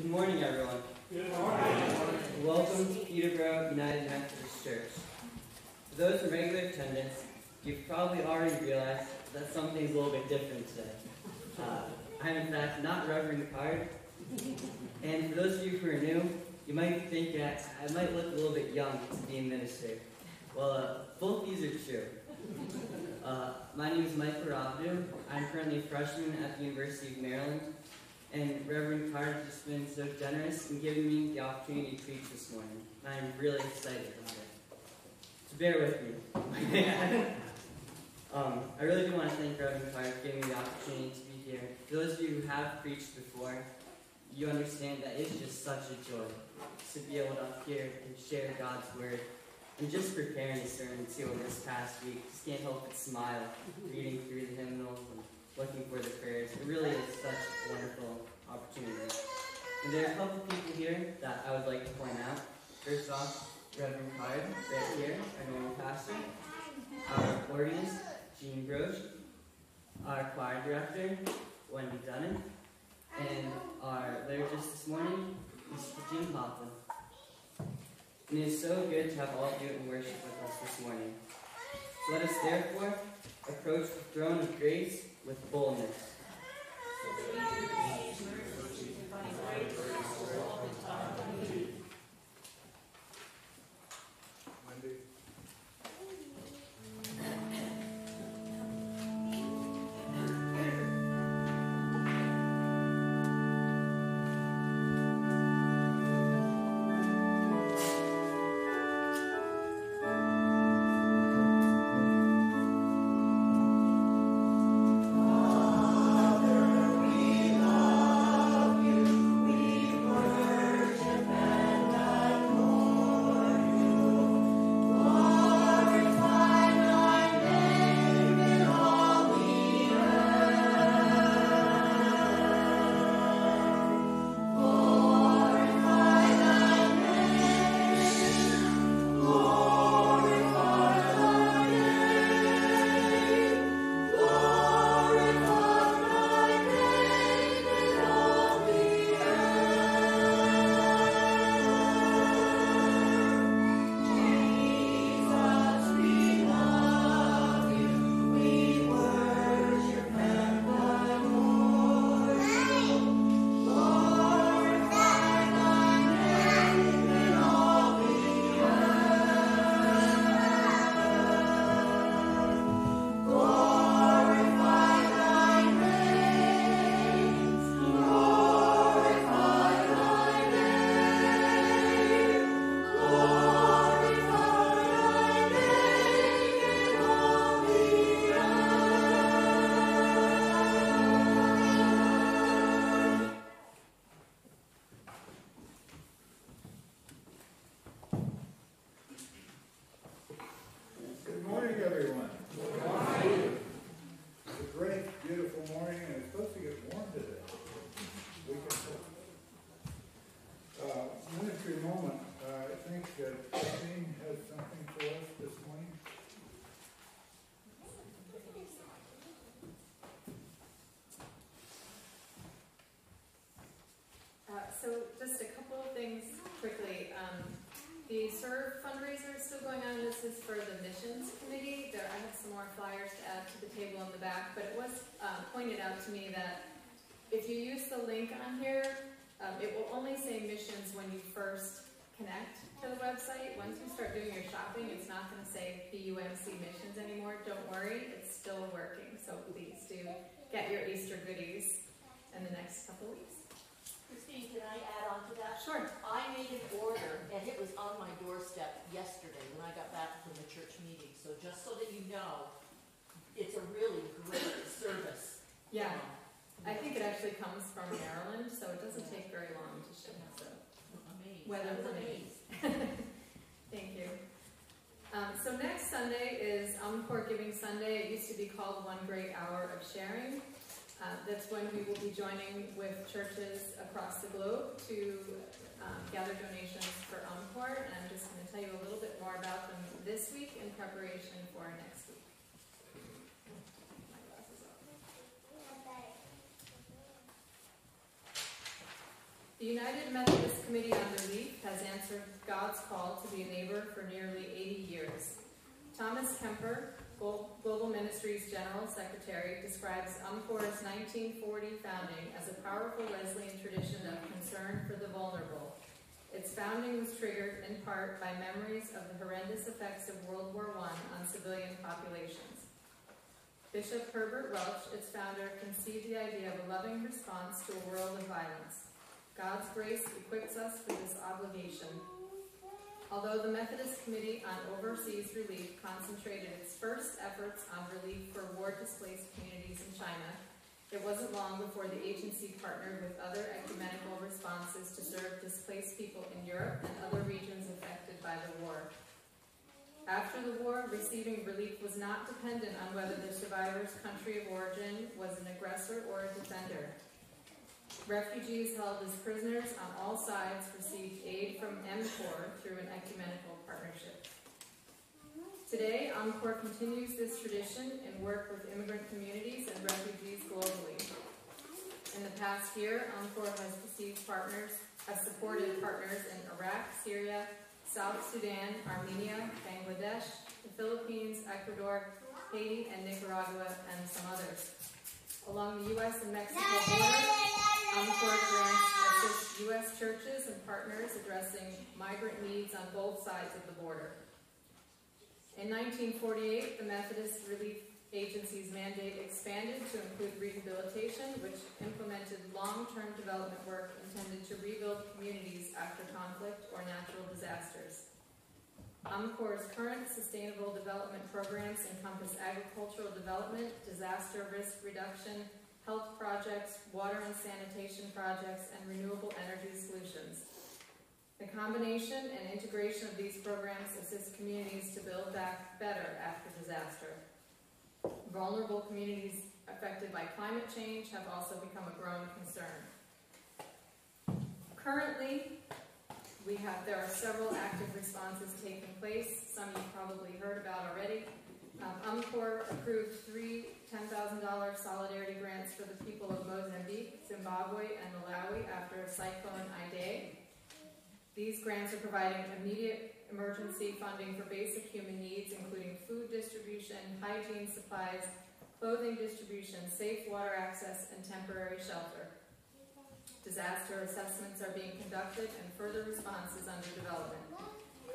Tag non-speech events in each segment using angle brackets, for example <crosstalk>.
Good morning, everyone. Good morning. Welcome to Peterborough United Methodist Church. For those in regular attendance, you've probably already realized that something's a little bit different today. Uh, I'm in fact not Reverend Card, and for those of you who are new, you might think that I might look a little bit young to be a minister. Well, uh, both these are true. Uh, my name is Mike Robidoux. I'm currently a freshman at the University of Maryland, and Reverend Carter has just been so generous in giving me the opportunity to preach this morning. And I'm really excited about it. So bear with me. <laughs> um, I really do want to thank Reverend Carter for giving me the opportunity to be here. For those of you who have preached before, you understand that it's just such a joy to be able to hear and share God's word. And just preparing the sermon too this past week, just can't help but smile reading through the hymnals and looking for the prayers. It really is such a wonderful opportunity. And there are a couple people here that I would like to point out. First off, Reverend Card, right here, our normal pastor. Our organist, Jean Broche. Our choir director, Wendy Dunnan. And our liturgist this morning, Mr. Jim Hoffman. And it is so good to have all of you in worship with us this morning. Let us therefore approach the throne of grace with boldness. Good SERRV fundraiser is still going on. This is for the missions committee. There, I have some more flyers to add to the table in the back, but it was uh, pointed out to me that if you use the link on here, um, it will only say missions when you first connect to the website. Once you start doing your shopping, it's not going to say PUMC missions anymore. Don't worry, it's still working. So please do get your Easter goodies in the next couple weeks. Christine, can I add on to that? Sure. I made an order, and it was on my doorstep yesterday when I got back from the church meeting. So just so that you know, it's a really great service. Yeah, I think it actually comes from Maryland, so it doesn't take very long to ship, so, Amazing. Weather I was permitting. amazed. <laughs> thank you. Um, so next Sunday is UMCOR Giving Sunday. It used to be called One Great Hour of Sharing. Uh, that's when we will be joining with churches across the globe to um, gather donations for UMCOR, and I'm just going to tell you a little bit more about them this week in preparation for next week. The United Methodist Committee on Relief has answered God's call to be a neighbor for nearly 80 years. Thomas Kemper, Global Ministries General Secretary, describes UMCOR's 1940 founding as a powerful Wesleyan tradition of concern for the vulnerable. Its founding was triggered in part by memories of the horrendous effects of World War I on civilian populations. Bishop Herbert Welch, its founder, conceived the idea of a loving response to a world of violence. God's grace equips us for this obligation. Although the Methodist Committee on Overseas Relief concentrated its first efforts on relief for war-displaced communities in China, it wasn't long before the agency partnered with other ecumenical responses to serve displaced people in Europe and other regions affected by the war. After the war, receiving relief was not dependent on whether the survivor's country of origin was an aggressor or a defender. Refugees held as prisoners on all sides received aid from MCOR through an ecumenical partnership. Today, UMCOR continues this tradition and work with immigrant communities and refugees globally. In the past year, UMCOR has received partners, has supported partners in Iraq, Syria, South Sudan, Armenia, Bangladesh, the Philippines, Ecuador, Haiti, and Nicaragua, and some others. Along the U.S. and Mexico border, UMCOR grants assist U.S. churches and partners addressing migrant needs on both sides of the border. In 1948, the Methodist Relief Agency's mandate expanded to include rehabilitation, which implemented long-term development work intended to rebuild communities after conflict or natural disasters. UMCOR's current sustainable development programs encompass agricultural development, disaster risk reduction, health projects, water and sanitation projects, and renewable energy solutions. The combination and integration of these programs assists communities to build back better after disaster. Vulnerable communities affected by climate change have also become a growing concern. Currently, we have, there are several active responses taking place, some you've probably heard about already. Um, UMCOR approved three $10,000 solidarity grants for the people of Mozambique, Zimbabwe, and Malawi after Cyclone Idai. These grants are providing immediate emergency funding for basic human needs, including food distribution, hygiene supplies, clothing distribution, safe water access, and temporary shelter. Disaster assessments are being conducted and further response is under development.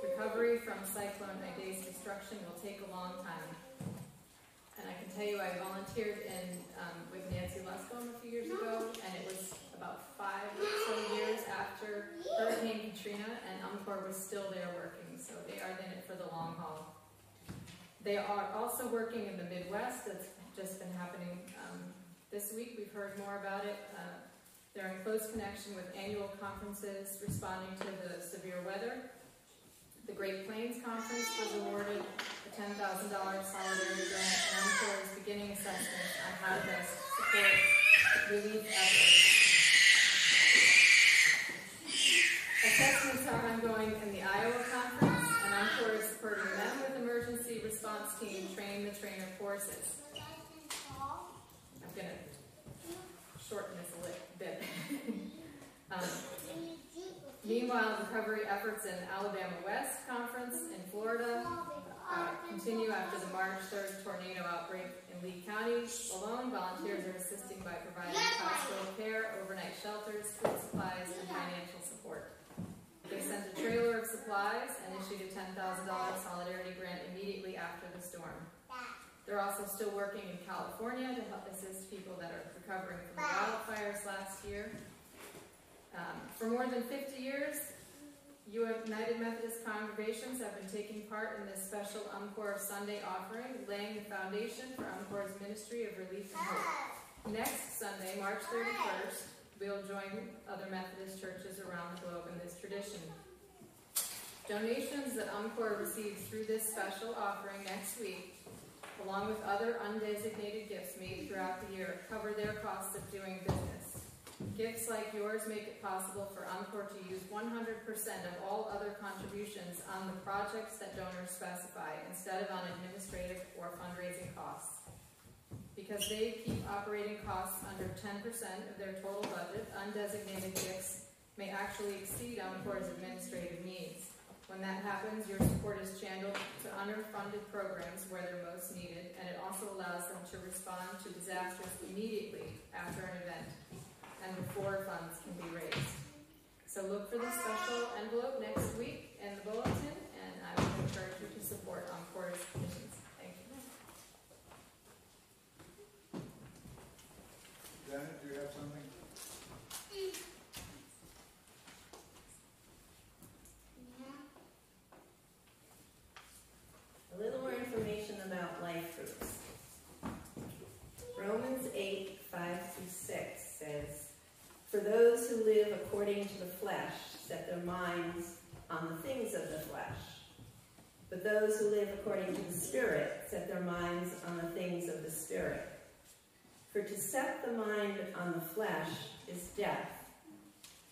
Recovery from Cyclone Idai's destruction will take a long time. And I can tell you, I volunteered in, um, with Nancy Luscombe a few years ago, and it was about five or so years after Hurricane Katrina, and UMCOR was still there working, so they are in it for the long haul. They are also working in the Midwest, that's just been happening um, this week, we've heard more about it. Uh, they're in close connection with annual conferences responding to the severe weather. The Great Plains Conference was awarded a $10,000 solidarity grant, and UMCOR is beginning assessments on how to best support relief efforts. Assessments are ongoing in the Iowa Conference, and UMCOR is supporting them with emergency response team train the trainer courses. I'm gonna shorten this bit. <laughs> um, meanwhile, recovery efforts in Alabama West Conference in Florida uh, continue after the March 3rd tornado outbreak in Lee County. Alone, volunteers are assisting by providing hospital care, overnight shelters, food supplies, and financial support. They sent a trailer of supplies and issued a $10,000 solidarity grant immediately after the storm. They're also still working in California to help assist people that are recovering from the wildfires last year. Um, for more than 50 years, United Methodist congregations have been taking part in this special UMCOR Sunday offering, laying the foundation for UMCOR's ministry of relief and hope. Next Sunday, March 31st, we'll join other Methodist churches around the globe in this tradition. Donations that UMCOR receives through this special offering next week along with other undesignated gifts made throughout the year, cover their costs of doing business. Gifts like yours make it possible for UMCOR to use 100% of all other contributions on the projects that donors specify, instead of on administrative or fundraising costs. Because they keep operating costs under 10% of their total budget, undesignated gifts may actually exceed UMCOR's administrative needs. When that happens, your support is channeled to underfunded programs where they're most needed, and it also allows them to respond to disasters immediately after an event and before funds can be raised. So look for the special envelope next week in the bulletin, and I would encourage you to support UMCOR's missions. Thank you. Janet, do you have something? A little more information about life groups. Romans 8, 5 through 6 says, For those who live according to the flesh set their minds on the things of the flesh. But those who live according to the Spirit set their minds on the things of the Spirit. For to set the mind on the flesh is death,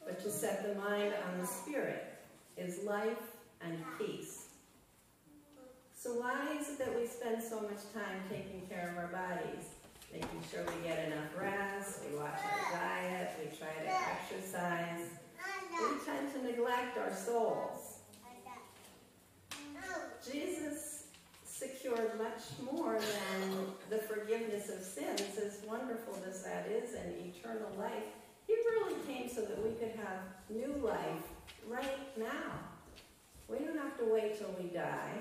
but to set the mind on the Spirit is life and peace. So why is it that we spend so much time taking care of our bodies? Making sure we get enough rest, we watch our diet, we try to exercise. We tend to neglect our souls. Jesus secured much more than the forgiveness of sins, as wonderful as that is, and eternal life. He really came so that we could have new life right now. We don't have to wait till we die.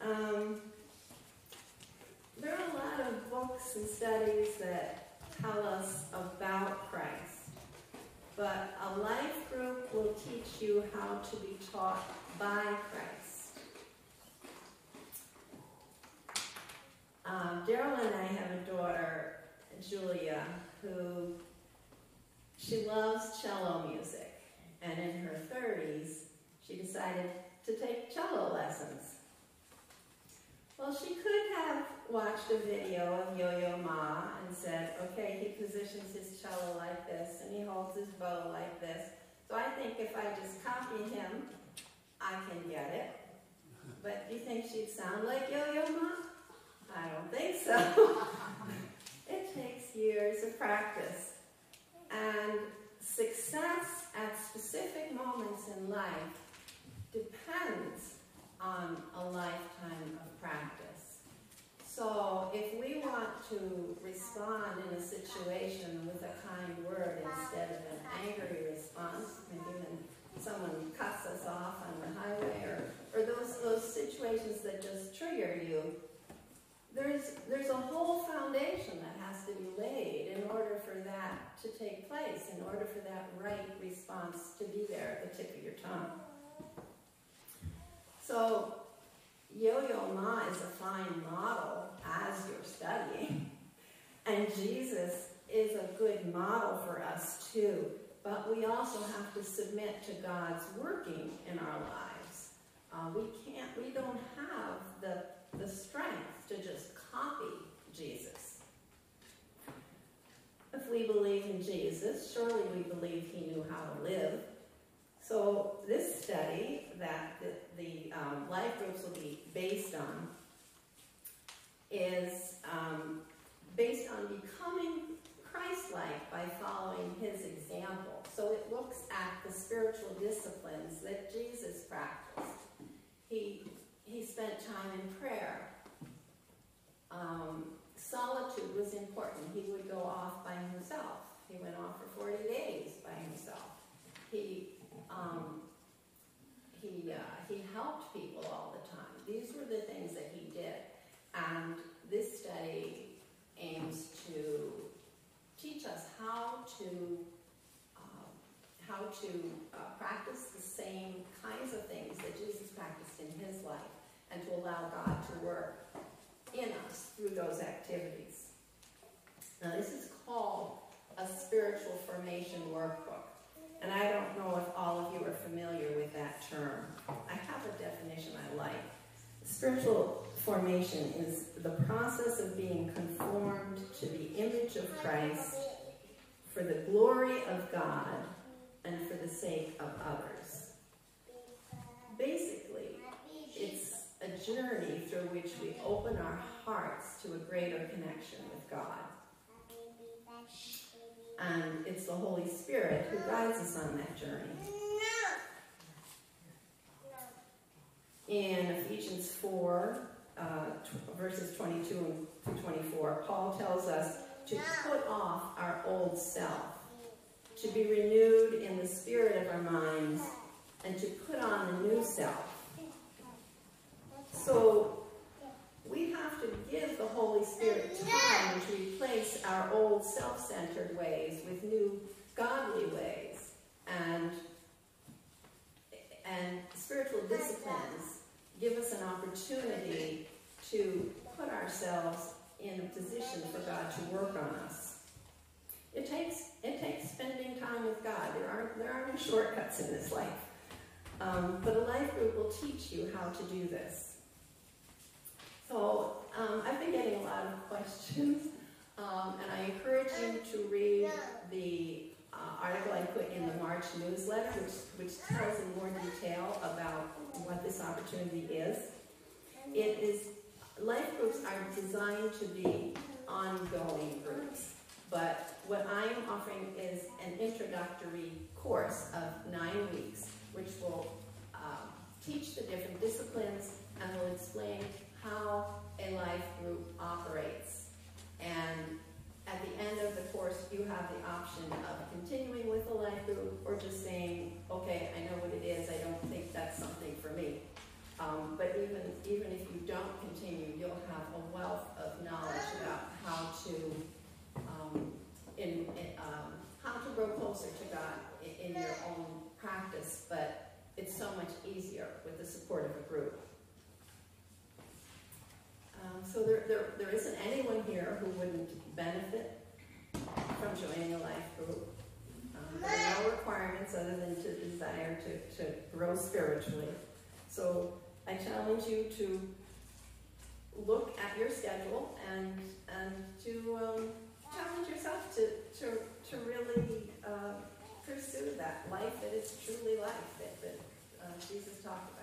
Um, there are a lot of books and studies that tell us about Christ, but a life group will teach you how to be taught by Christ. Um, Daryl and I have a daughter, Julia, who she loves cello music, and in her 30s, she decided to take cello lessons. Well, she could have watched a video of Yo-Yo Ma and said, okay, he positions his cello like this and he holds his bow like this. So I think if I just copy him, I can get it. But do you think she'd sound like Yo-Yo Ma? I don't think so. <laughs> it takes years of practice. And success at specific moments in life depends on a lifetime of practice. So if we want to respond in a situation with a kind word instead of an angry response, maybe when someone cuts us off on the highway or, or those, those situations that just trigger you, there's, there's a whole foundation that has to be laid in order for that to take place, in order for that right response to be there at the tip of your tongue. So, Yo-Yo Ma is a fine model as you're studying. And Jesus is a good model for us too. But we also have to submit to God's working in our lives. Uh, we can't, we don't have the, the strength to just copy Jesus. If we believe in Jesus, surely we believe he knew how to live. So this study that the, the um, life groups will be based on is um, based on becoming Christ-like by following his example. So it looks at the spiritual disciplines that Jesus practiced. He, he spent time in prayer. Um, solitude was important. He would go off by himself. He went off for 40 days by himself. He um, he, uh, he helped people all the time. These were the things that he did. And this study aims to teach us how to uh, how to uh, practice the same kinds of things that Jesus practiced in his life and to allow God to work in us through those activities. Now this is called a spiritual formation workbook. And I don't know if all of you are familiar with that term. I have a definition I like. Spiritual formation is the process of being conformed to the image of Christ for the glory of God and for the sake of others. Basically, it's a journey through which we open our hearts to a greater connection with God. And it's the Holy Spirit who guides us on that journey. In Ephesians 4, uh, verses 22 and 24, Paul tells us to put off our old self, to be renewed in the spirit of our minds, and to put on the new self. So we have give the Holy Spirit time to replace our old self-centered ways with new godly ways and and spiritual disciplines give us an opportunity to put ourselves in a position for God to work on us. It takes it takes spending time with God. There aren't there aren't any shortcuts in this life. Um, but a life group will teach you how to do this. So um, I've been getting a lot of questions, um, and I encourage you to read the uh, article I put in the March newsletter, which, which tells in more detail about what this opportunity is. It is, life groups are designed to be ongoing groups, but what I am offering is an introductory course of nine weeks, which will um, teach the different disciplines and will explain how a life group operates. And at the end of the course, you have the option of continuing with the life group or just saying, okay, I know what it is, I don't think that's something for me. Um, but even, even if you don't continue, you'll have a wealth of knowledge about how to, um, in, in, um, how to grow closer to God in, in your own practice, but it's so much easier with the support of a group. Um, so there, there, isn't anyone here who wouldn't benefit from joining a life group. Um, there are no requirements other than to desire to, to grow spiritually. So I challenge you to look at your schedule and, and to um, challenge yourself to, to, to really uh, pursue that life that is truly life that, that uh, Jesus talked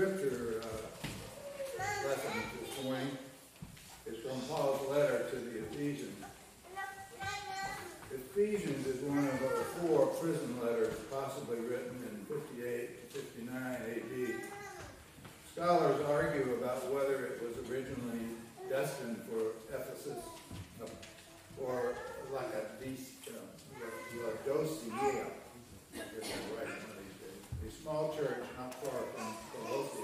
scripture uh, lesson this morning is from Paul's letter to the Ephesians. Ephesians is one of the four prison letters possibly written in 58 to 59 AD. Scholars argue about whether it was originally destined for Ephesus uh, or like a Dec- uh, Laodicea, if I'm right one of these days, a small church not far from Colossae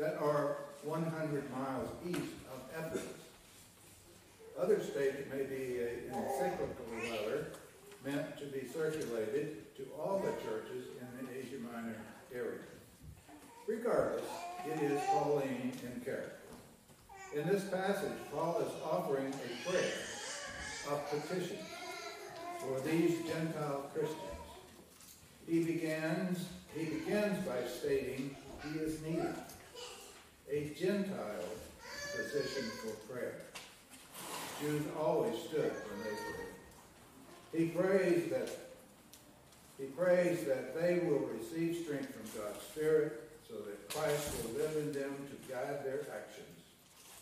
that are 100 miles east of Ephesus. Others state it may be a- an encyclical letter meant to be circulated to all the churches in the Asia Minor area. Regardless, it is Pauline in character. In this passage, Paul is offering a prayer of petition for these Gentile Christians. He begins, he begins by stating he is needed, a Gentile position for prayer. Jews always stood when they prayed. He prays that he prays that they will receive strength from God's Spirit so that Christ will live in them to guide their actions,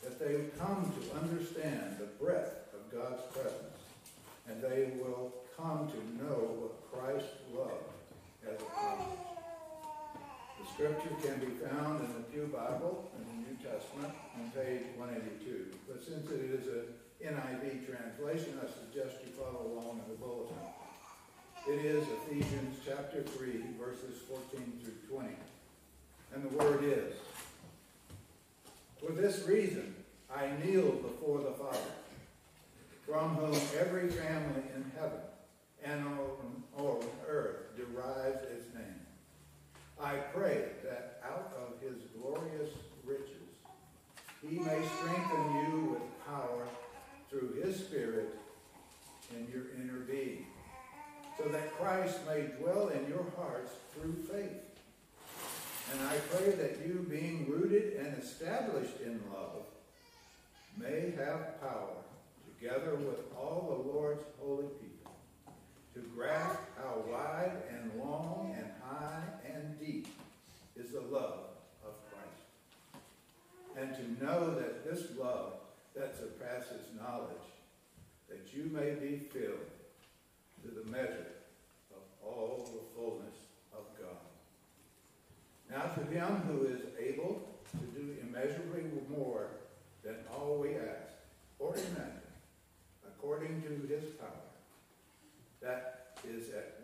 that they will come to understand the breadth of God's presence, and they will come to know what Christ loved has accomplished. The scripture can be found in the Pew Bible in the New Testament on page 182, but since it is a NIV translation, I suggest you follow along in the bulletin. It is Ephesians chapter 3, verses 14 through 20. And the word is, For this reason I kneel before the Father, from whom every family in heaven and on, on earth derives its name. I pray that out of his glorious riches he may strengthen you with power through his Spirit in your inner being, so that Christ may dwell in your hearts through faith. And I pray that you, being rooted and established in love, may have power, together with all the Lord's holy people, to grasp how wide and long and high and deep is the love of Christ. And to know that this love that surpasses knowledge, that you may be filled to the measure of all the fullness of God. Now to him who is able to do immeasurably more than all we ask or imagine, according to his power, that is at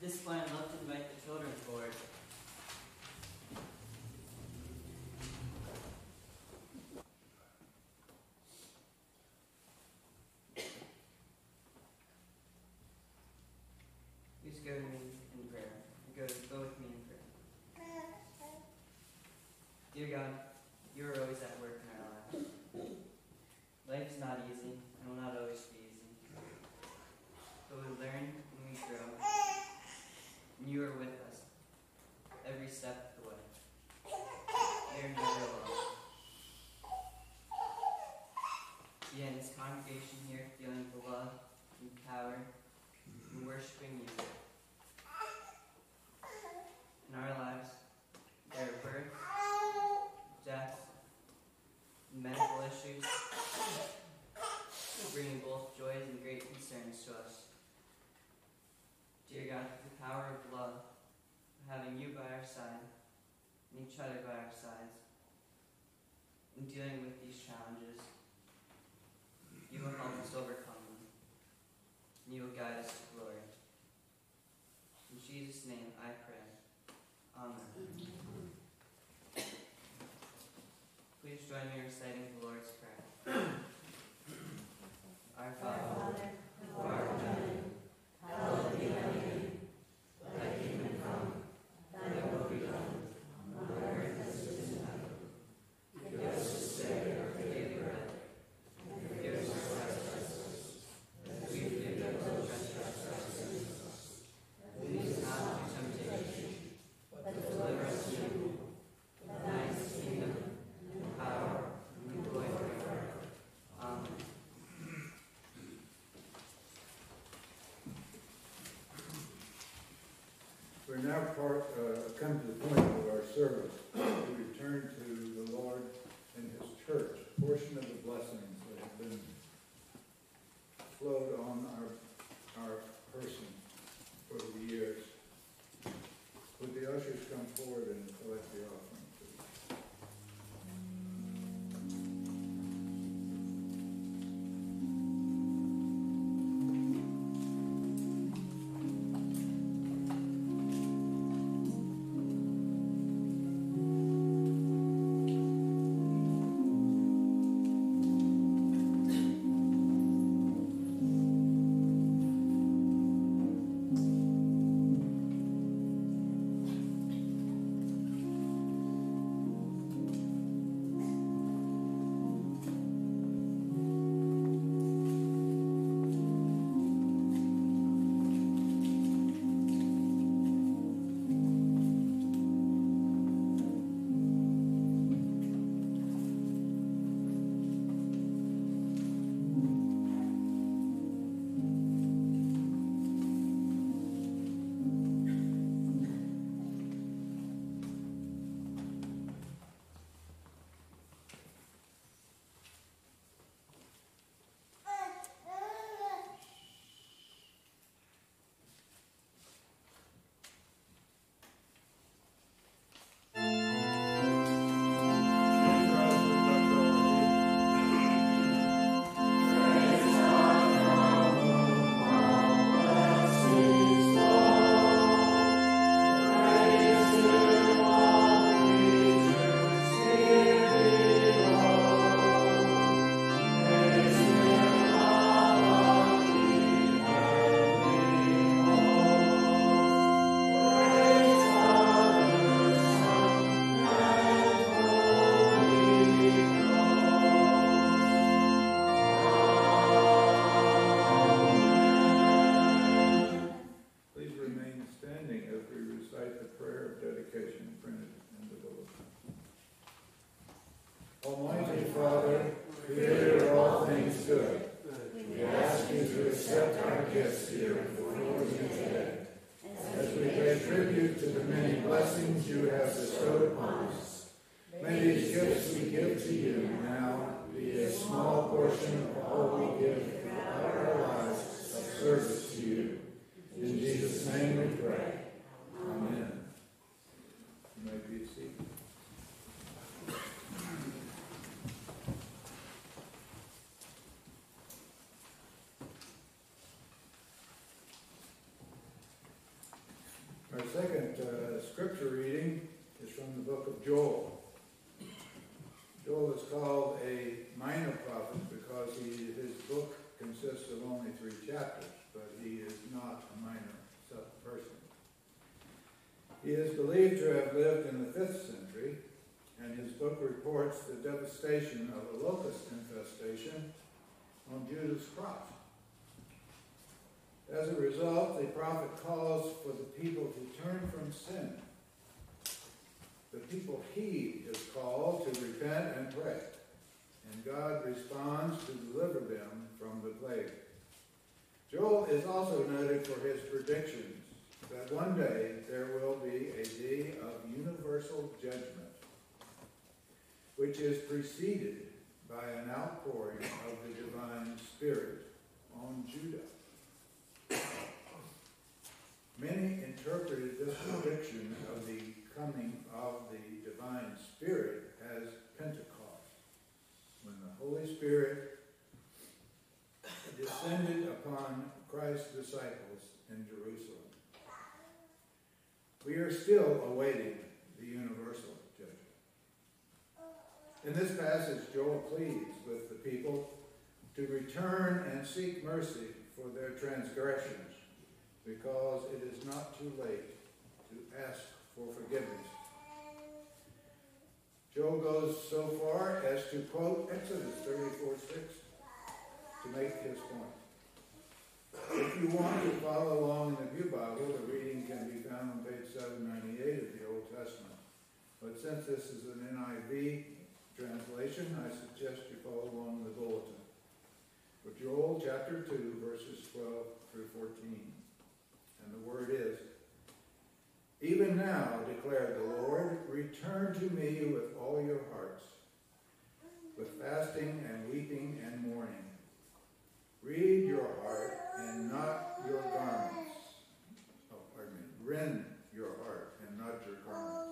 This point, I'd love to invite the children forward. Please go to me in prayer. Go, go with me in prayer. Dear God, you are always at newer windows. We're now part, uh, come to the point of our service. We return to the Lord and His church, a portion of the blessings that have been flowed on our, our person over the years. Would the ushers come forward and collect the offering? second uh, scripture reading is from the book of Joel. Joel is called a minor prophet because he, his book consists of only three chapters, but he is not a minor person. He is believed to have lived in the 5th century, and his book reports the devastation of a locust infestation on Judah's crops. As a result, the prophet calls for the people to turn from sin. The people heed his call to repent and pray, and God responds to deliver them from the plague. Joel is also noted for his predictions that one day there will be a day of universal judgment, which is preceded by an outpouring of the divine spirit on Judah. Coming of the divine Spirit as Pentecost, when the Holy Spirit descended upon Christ's disciples in Jerusalem. We are still awaiting the universal judgment. In this passage, Joel pleads with the people to return and seek mercy for their transgressions, because it is not too late to ask for forgiveness. Joel goes so far as to quote Exodus 34 6 to make his point. If you want to follow along in the View Bible, the reading can be found on page 798 of the Old Testament. But since this is an NIV translation, I suggest you follow along in the bulletin. For Joel chapter 2, verses 12 through 14. And the word is, Even now, declared the Lord, return to me with all your hearts, with fasting and weeping and mourning. Read your heart and not your garments. Oh, pardon me. Rend your heart and not your garments.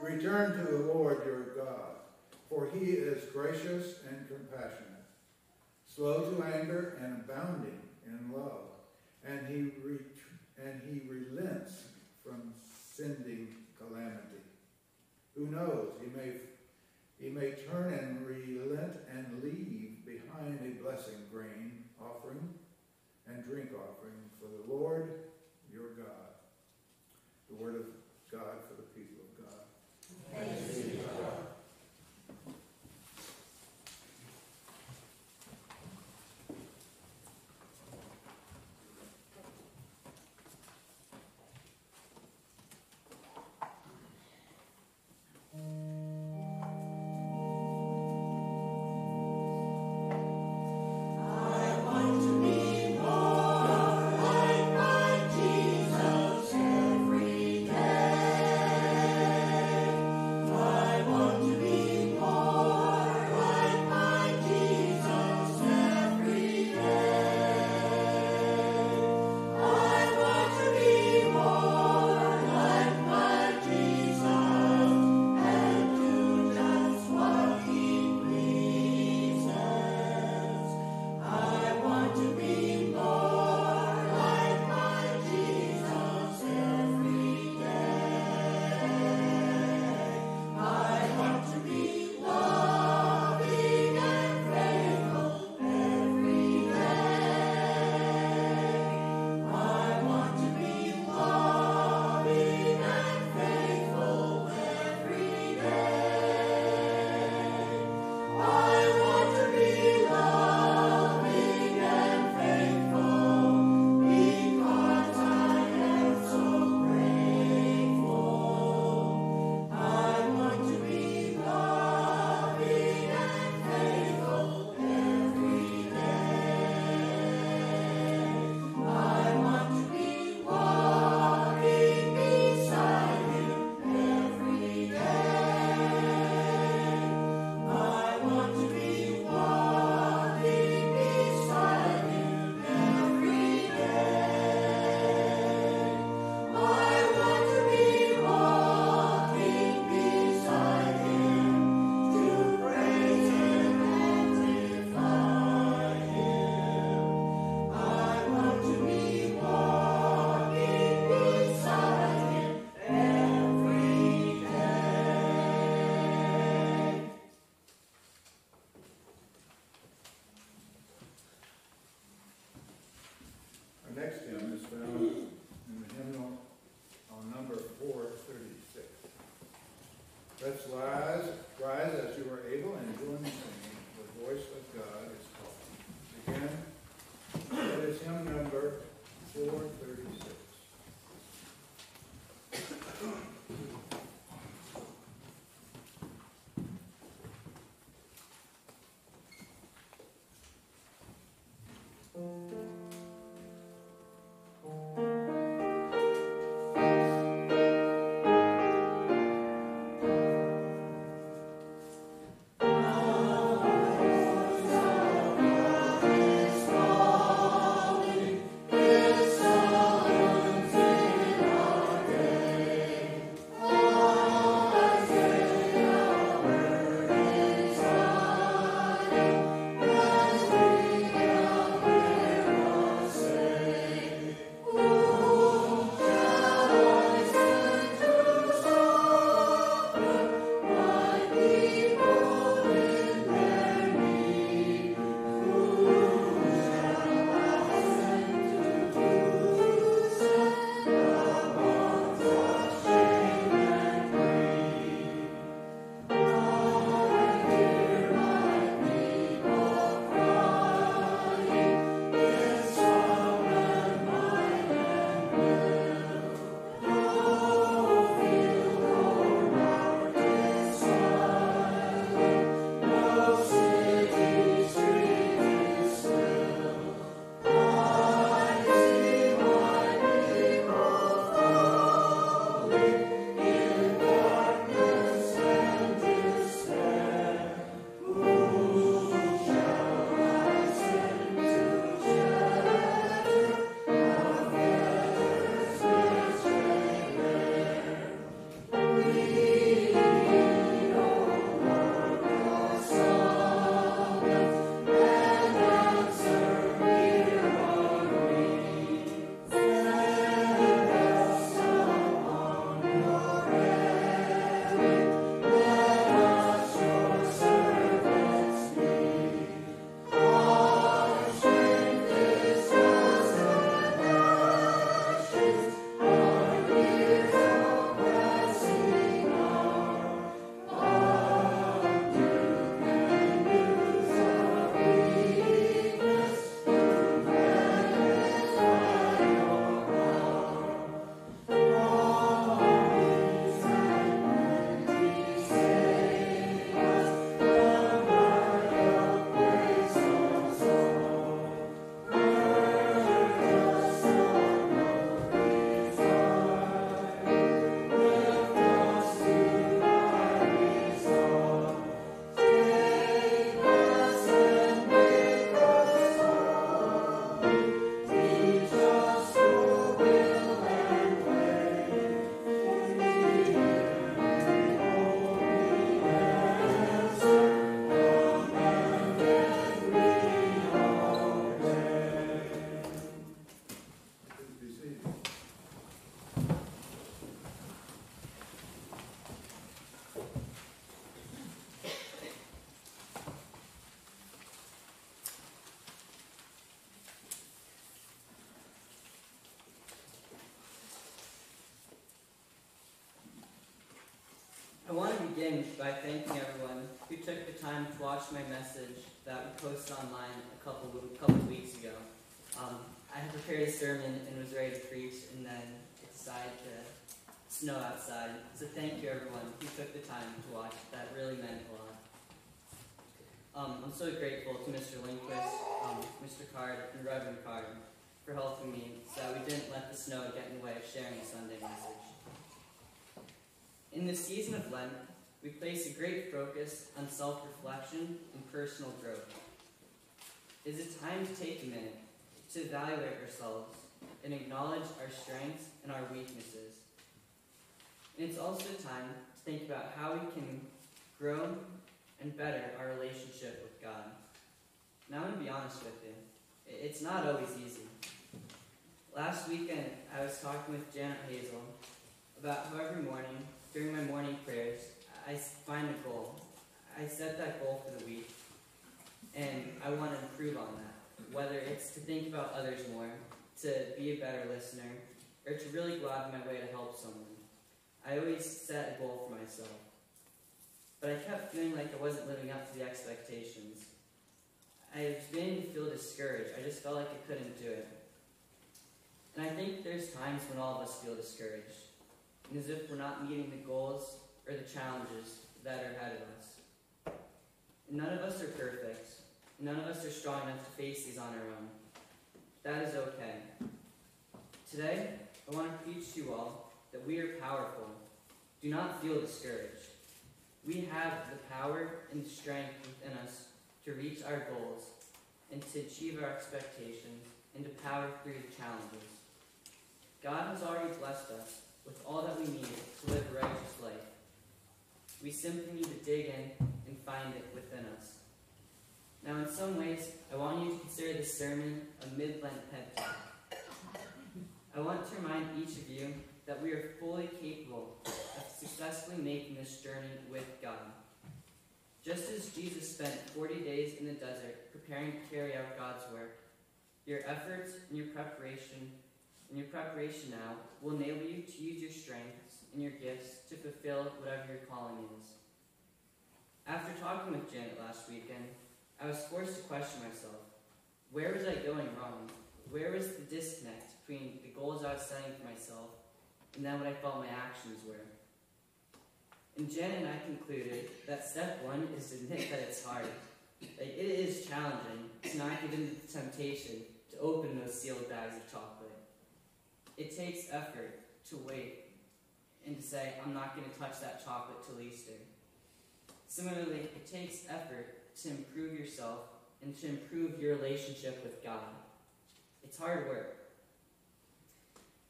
Return to the Lord your God, for he is gracious and compassionate, slow to anger and abounding in love, and he and he relents from sending calamity. Who knows? He may he may turn and relent and leave behind a blessing grain offering and drink offering for the Lord your God. steps last. Begin by thanking everyone who took the time to watch my message that we posted online a couple couple weeks ago. Um, I had prepared a sermon and was ready to preach, and then it decided to snow outside. So thank you everyone who took the time to watch. That really meant a lot. Um, I'm so grateful to Mr. Lindquist, um, Mr. Card, and Reverend Card for helping me so that we didn't let the snow get in the way of sharing Sunday message. In the season of Lent, we place a great focus on self-reflection and personal growth. It is a time to take a minute to evaluate ourselves and acknowledge our strengths and our weaknesses. And it's also time to think about how we can grow and better our relationship with God. Now, I'm going to be honest with you. It's not always easy. Last weekend, I was talking with Janet Hazel about how every morning, during my morning prayers, I find a goal. I set that goal for the week, and I want to improve on that. Whether it's to think about others more, to be a better listener, or to really go out of my way to help someone. I always set a goal for myself. But I kept feeling like I wasn't living up to the expectations. I beginning to feel discouraged. I just felt like I couldn't do it. And I think there's times when all of us feel discouraged, and as if we're not meeting the goals or the challenges that are ahead of us. And none of us are perfect. None of us are strong enough to face these on our own. That is okay. Today, I want to preach to you all that we are powerful. Do not feel discouraged. We have the power and strength within us to reach our goals and to achieve our expectations and to power through the challenges. God has already blessed us with all that we need to live a righteous life. We simply need to dig in and find it within us. Now, in some ways, I want you to consider this sermon a mid-Lent talk. I want to remind each of you that we are fully capable of successfully making this journey with God. Just as Jesus spent 40 days in the desert preparing to carry out God's work, your efforts and your preparation and your preparation now will enable you to use your strengths and your gifts to fulfill whatever your calling is. After talking with Janet last weekend, I was forced to question myself. Where was I going wrong? Where was the disconnect between the goals I was setting for myself and then what I felt my actions were? And Janet and I concluded that step one is to admit that it's hard. Like, it is challenging to not give in to the temptation to open those sealed bags of chocolate. It takes effort to wait and to say, I'm not going to touch that chocolate till Easter. Similarly, it takes effort to improve yourself and to improve your relationship with God. It's hard work.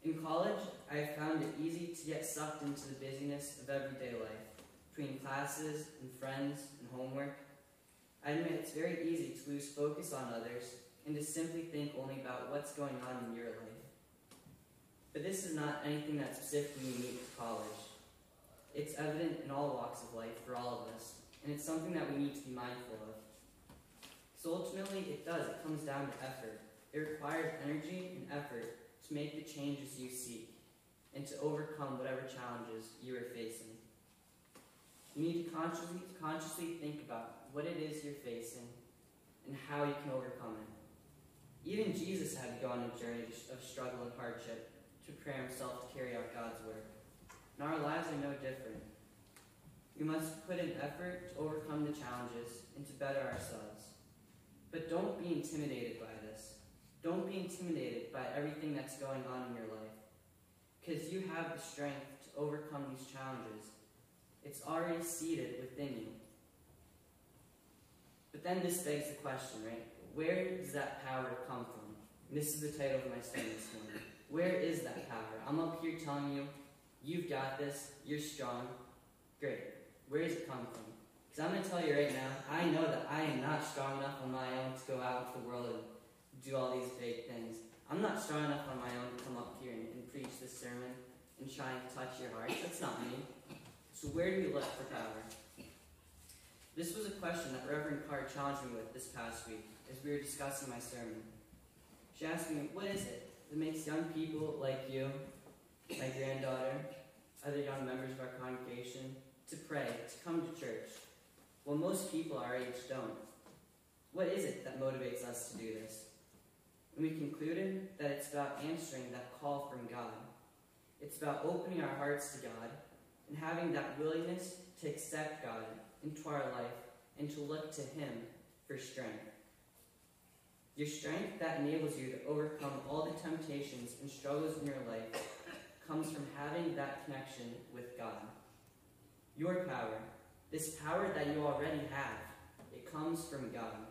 In college, I have found it easy to get sucked into the busyness of everyday life, between classes and friends and homework. I admit it's very easy to lose focus on others and to simply think only about what's going on in your life. But this is not anything that's specifically unique to college. It's evident in all walks of life for all of us, and it's something that we need to be mindful of. So ultimately, it does. It comes down to effort. It requires energy and effort to make the changes you seek and to overcome whatever challenges you are facing. You need to consciously, consciously think about what it is you're facing and how you can overcome it. Even Jesus had to go on a journey of struggle and hardship to prepare himself to carry out God's work. And our lives are no different. We must put in effort to overcome the challenges and to better ourselves. But don't be intimidated by this. Don't be intimidated by everything that's going on in your life. Because you have the strength to overcome these challenges. It's already seated within you. But then this begs the question, right? Where does that power come from? And this is the title of my sermon this morning. Where is that power? I'm up here telling you, you've got this, you're strong. Great. Where is it coming from? Because I'm going to tell you right now, I know that I am not strong enough on my own to go out into the world and do all these big things. I'm not strong enough on my own to come up here and, and preach this sermon and try and touch your hearts. That's not me. So where do we look for power? This was a question that Reverend Carr challenged me with this past week as we were discussing my sermon. She asked me, what is it that makes young people like you, my granddaughter, other young members of our congregation, to pray, to come to church, while most people our age don't? What is it that motivates us to do this? And we concluded that it's about answering that call from God. It's about opening our hearts to God and having that willingness to accept God into our life and to look to Him for strength. Your strength that enables you to overcome all the temptations and struggles in your life comes from having that connection with God. Your power, this power that you already have, it comes from God.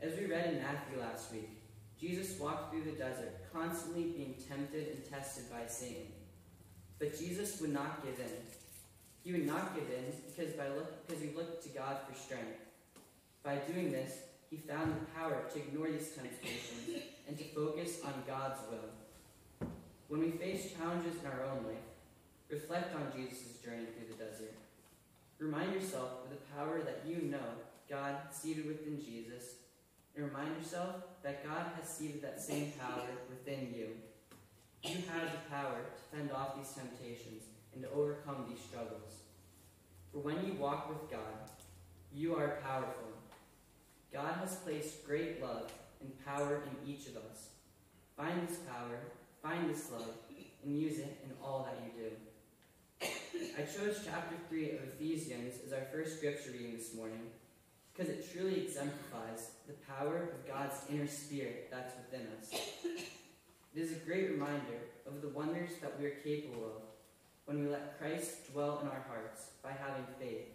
As we read in Matthew last week, Jesus walked through the desert, constantly being tempted and tested by Satan. But Jesus would not give in. He would not give in because, by look, because he looked to God for strength. By doing this, he found the power to ignore these temptations and to focus on God's will. When we face challenges in our own life, reflect on Jesus' journey through the desert. Remind yourself of the power that you know God seated within Jesus and remind yourself that God has seated that same power within you. You have the power to fend off these temptations and to overcome these struggles. For when you walk with God, you are powerful. God has placed great love and power in each of us. Find this power, find this love, and use it in all that you do. I chose chapter 3 of Ephesians as our first scripture reading this morning because it truly exemplifies the power of God's inner spirit that's within us. It is a great reminder of the wonders that we are capable of when we let Christ dwell in our hearts by having faith.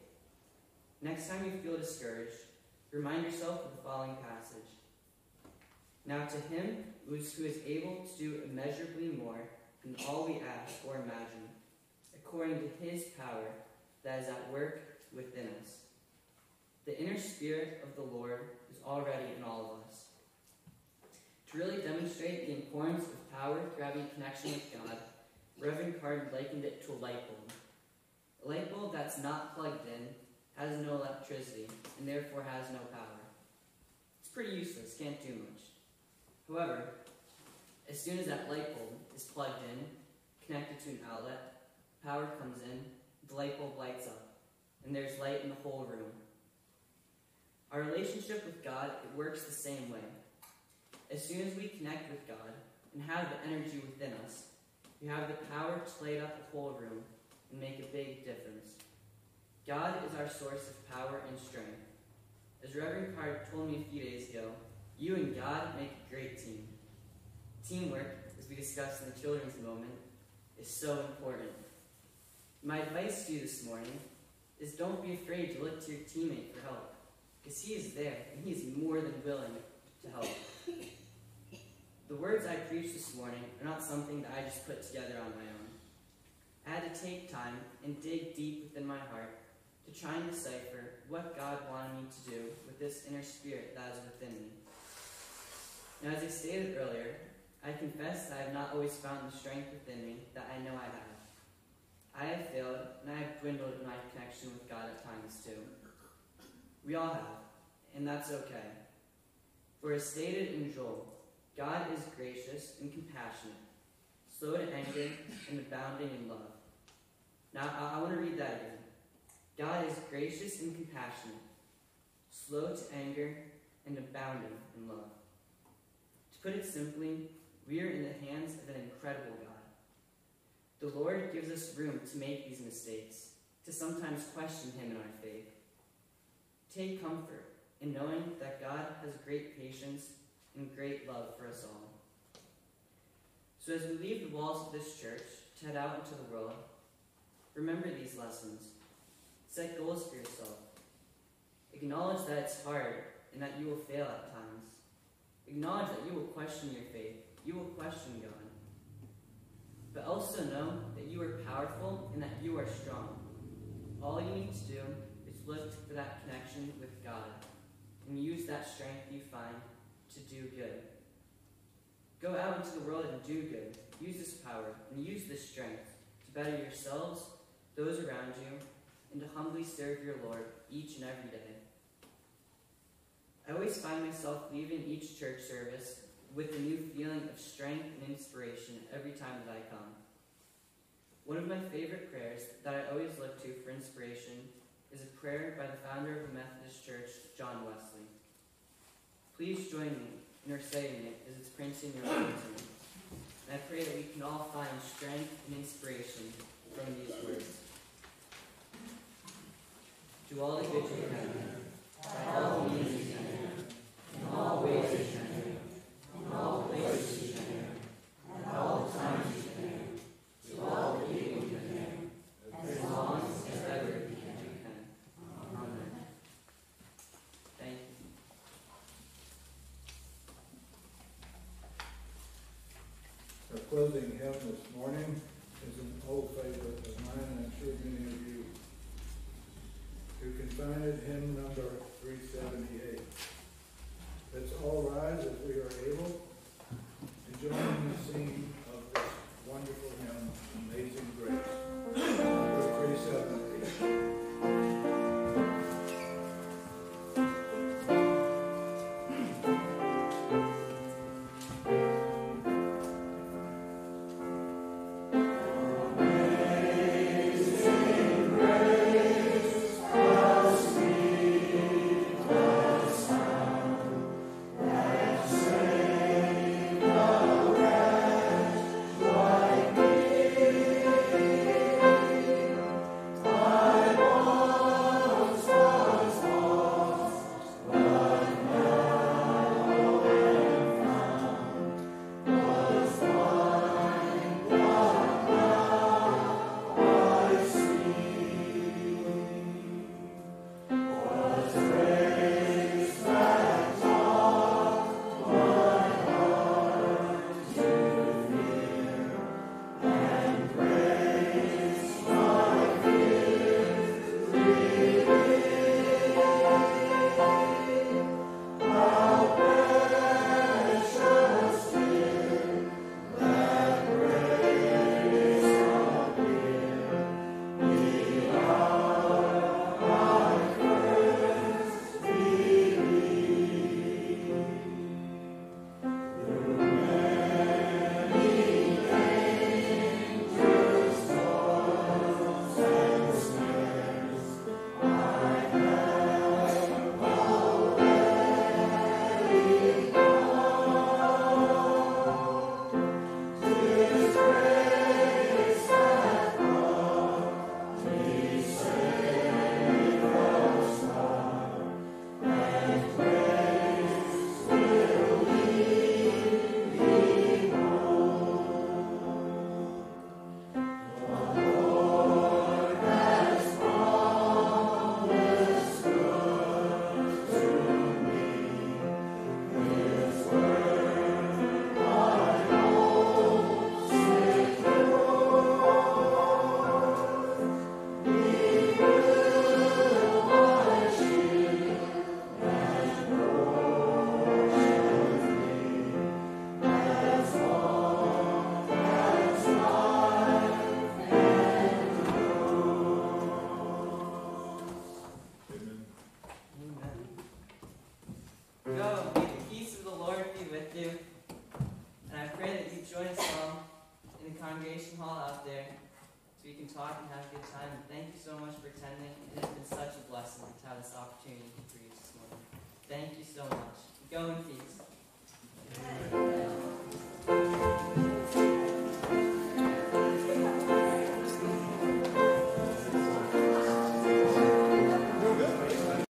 Next time you feel discouraged, remind yourself of the following passage. Now to him who is, able to do immeasurably more than all we ask or imagine, according to his power that is at work within us. The inner spirit of the Lord is already in all of us. To really demonstrate the importance of power through having connection with God, Reverend Card likened it to a light bulb. A light bulb that's not plugged in has no electricity and therefore has no power. It's pretty useless, can't do much. However, as soon as that light bulb is plugged in, connected to an outlet, power comes in, the light bulb lights up, and there's light in the whole room. Our relationship with God, it works the same way. As soon as we connect with God and have the energy within us, we have the power to light up the whole room and make a big difference. God is our source of power and strength. As Reverend Card told me a few days ago, you and God make a great team. Teamwork, as we discussed in the children's moment, is so important. My advice to you this morning is don't be afraid to look to your teammate for help because he is there and he is more than willing to help. The words I preached this morning are not something that I just put together on my own. I had to take time and dig deep within my heart to try and decipher what God wanted me to do with this inner spirit that is within me. Now, as I stated earlier, I confess that I have not always found the strength within me that I know I have. I have failed, and I have dwindled in my connection with God at times too. We all have, and that's okay. For as stated in Joel, God is gracious and compassionate, slow to anger, and abounding in love. Now, I, I want to read that again. God is gracious and compassionate, slow to anger, and abounding in love. To put it simply, we are in the hands of an incredible God. The Lord gives us room to make these mistakes, to sometimes question Him in our faith. Take comfort in knowing that God has great patience and great love for us all. So as we leave the walls of this church to head out into the world, remember these lessons. Set goals for yourself. Acknowledge that it's hard and that you will fail at times. Acknowledge that you will question your faith. You will question God. But also know that you are powerful and that you are strong. All you need to do is look for that connection with God and use that strength you find to do good. Go out into the world and do good. Use this power and use this strength to better yourselves, those around you, and to humbly serve your Lord each and every day. I always find myself leaving each church service with a new feeling of strength and inspiration every time that I come. One of my favorite prayers that I always look to for inspiration is a prayer by the founder of the Methodist Church, John Wesley. Please join me in reciting it as it's printed in your bulletin. And I pray that we can all find strength and inspiration from these words. To all the good you can, by all the means you can, in all ways you can, in all places you can, at all the times you can, to all the people you can, as long as ever you can. Amen. Thank you. Our closing hymn this morning is an old favorite of mine, and I'm sure many of can hymn number three seventy-eight. Let's all rise as we are able